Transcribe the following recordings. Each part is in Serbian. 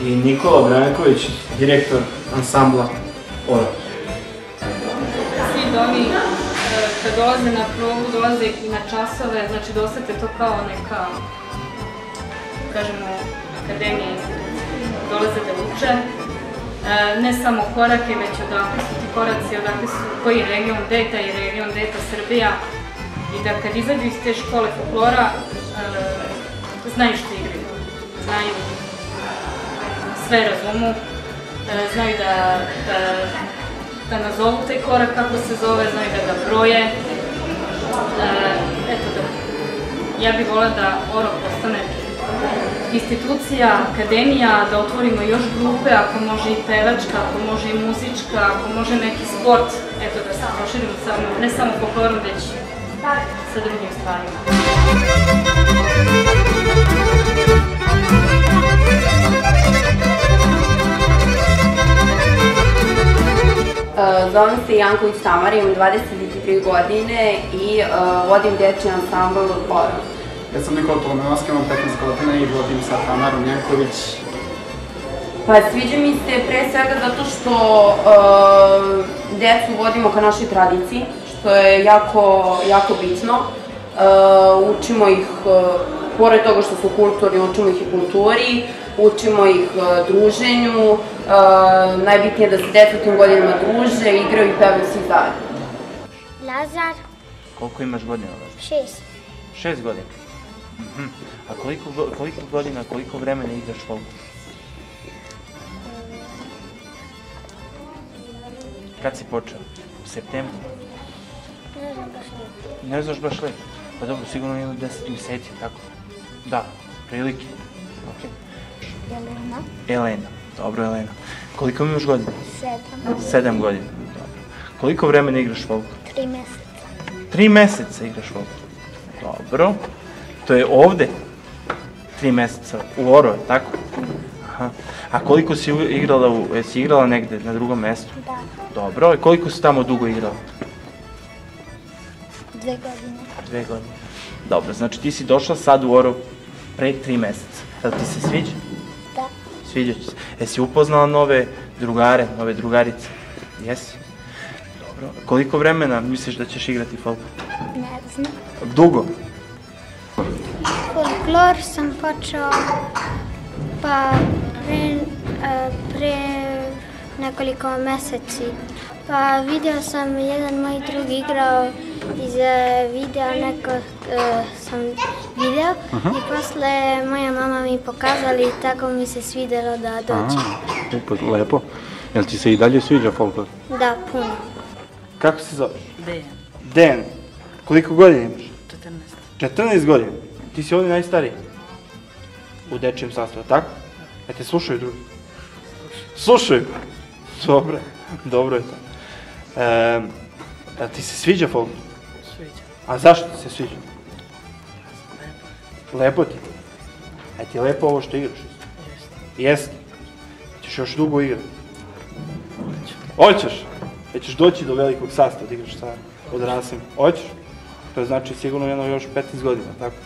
I Nikola Branković, direktor ansambla Oro. svi oni e, kad dolaze na probu, dolaze i na časove, znači da osete to kao neka, kažemo, akademija. Dolaze da uče, e, ne samo korake, već odakle su ti koraci, odakle su, koji je region Deta i region Deta Srbija. I da kad izađu iz te škole folklora, znaju što igraju, znaju, sve razumu, e, znaju da, da da nazovu taj korak kako se zove, znaju da ga broje. E, eto da, ja bih volila da Oro postane institucija, akademija, da otvorimo još grupe, ako može i pevačka, ako može i muzička, ako može neki sport, eto da se proširimo ne samo folklorom, već sa drugim stvarima. Uh, Zovem se Janković Tamara, imam 23 godine i uh, vodim dečji ansambl Oro. Ja sam Nikola Tolomenovski, imam 15 godina i vodim sa Tamarom Janković. Pa sviđa mi se pre svega zato što uh, decu vodimo ka našoj tradiciji, što je jako, jako bitno. Uh, učimo ih, uh, pored toga što su kulturni, učimo ih i kulturi, učimo ih uh, druženju, uh, najbitnije je da se deca u tim godinama druže, igraju i pevaju svi zajedno. Lazar, Koliko imaš godina? Lazar? šest. Šest godina. Mhm. A koliko, go- koliko godina, koliko vremena igraš folklor? Kad si počeo? U septembru? Ne znam baš nije. Ne znaš baš li? Pa dobro, sigurno ima 10 mjeseci, tako? Da, prilike. Ok. Jelena, Elena. Dobro, Elena. Koliko imaš godina? sedam, Sedam godina. Dobro. Koliko vremena igraš folklor? tri mjeseca. Tri meseca igraš folklor. Dobro. To je ovde? Tri meseca. U Oro, tako? Aha. A koliko si igrala, u, jesi igrala negde na drugom mestu? Da, Dobro. I koliko si tamo dugo igrala? Dve godine. Dve godine. Dobro, znači ti si došla sad u Oro pre tri meseca. Jel ti se sviđa? Da, Sviđa ti se. Jesi upoznala nove drugare, nove drugarice? Jesi? Dobro. Koliko vremena misliš da ćeš igrati folklor? ne znam. Dugo. Folklor sam počeo pa pre, e, pre nekoliko meseci. Pa video sam jedan moj drug igrao iz e, videa neko e, sam video i posle moja mama mi pokazali i tako mi se svidelo da dođem. Super, lepo. Jel ti se i dalje sviđa folklor? Da, puno. Kako se zoveš? Dejan, Dejan. Koliko godina imaš? 14. 14 godina. Ti si ovdje najstariji? U dečijem sastavu, tako? E te slušaju drugi? Slušaju. Dobro, dobro je to. E, a ti se sviđa folklor? Sviđa. A zašto ti se sviđa? Lepo. Lepo ti. A ti je lepo ovo što igraš? Jeste. Jeste. Ćeš još dugo igrati? Hoćeš? E ćeš doći do velikog sastava da igraš sa odraslim. Hoćeš? To znači sigurno jedno još 15 godina, tako?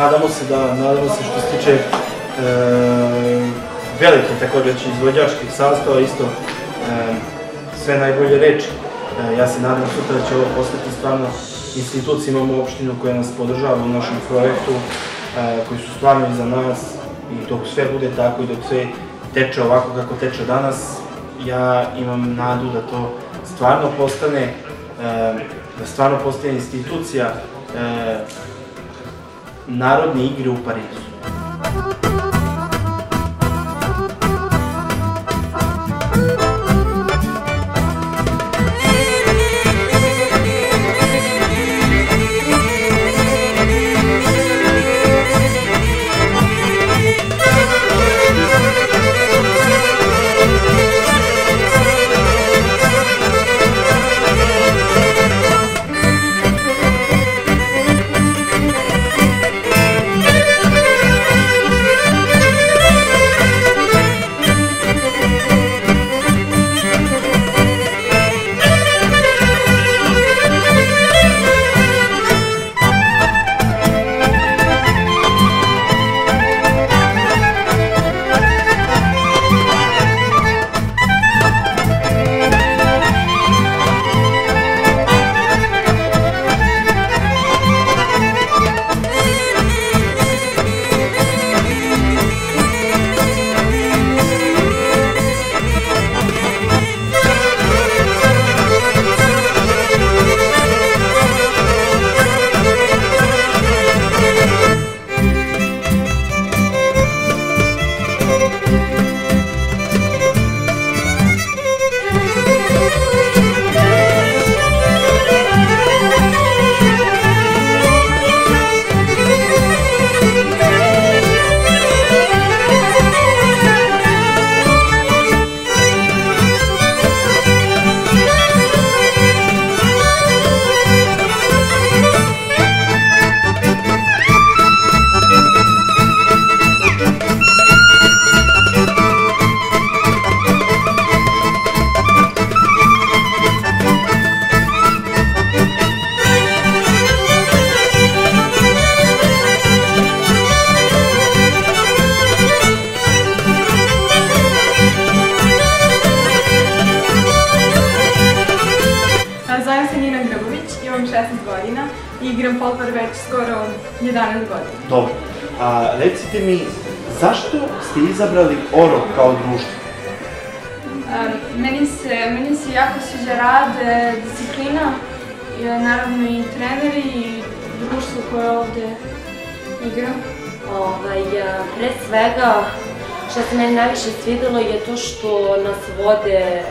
Nadamo se da, nadamo se što se tiče e, velike također će izvođačkih sastava isto e, sve najbolje reči. E, ja se nadam sutra da će ovo postati stvarno institucija, imamo opštinu koja nas podržava u našem projektu, e, koji su stvarno iza nas i dok sve bude tako i dok sve teče ovako kako teče danas, ja imam nadu da to stvarno postane, e, da stvarno postane institucija e, Naro Nigro. Zovem igram folklor već skoro 11 godina. Dobro. A, recite mi, zašto ste izabrali ORO kao društvo? Um, meni, se, meni se jako sviđa rad, e, disciplina, i, e, naravno i treneri i društvo koje ovde igra. Ovaj, a, pre svega, što se meni najviše svidelo je to što nas vode e,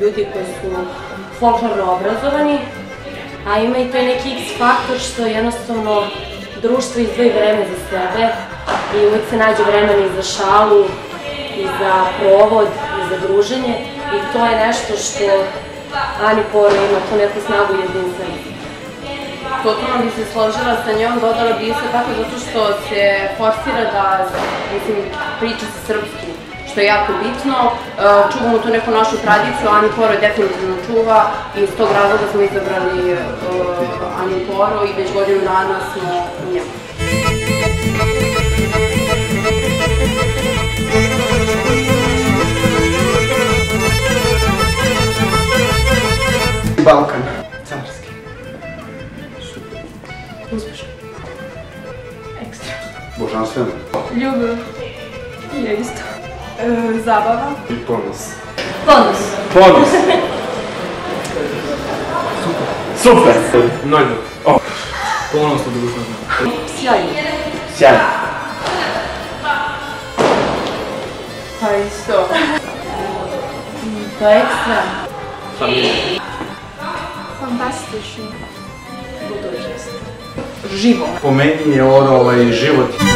ljudi koji su folklorno obrazovani, a ima i taj neki X faktor što jednostavno društvo izdvoji vreme za sebe i uvijek se nađe vremena i za šalu, i za provod, i za druženje i to je nešto što Ani Poro ima tu neku snagu jedinstvenosti. Totalno bi se složila sa njom, dodala bi se tako zato što se forsira da, mislim, priča se srpski, što je jako bitno. E, Čuvamo tu neku našu tradiciju, Ani Poro je definitivno čuva i iz tog razloga smo izabrali uh, Ani Poro i već godinu dana smo u njemu. Balkan. Carski. Uspešno. Ekstra. Božanstveno. Ljubav. I ja isto. E, zabava. I ponos. Ponos. Ponos. Super. Mnogo. O. Ponosno društvo. Sjajno. Sjajno. Pa isto. To je ekstra. Fantastično. Živo. Po meni je oro ovaj život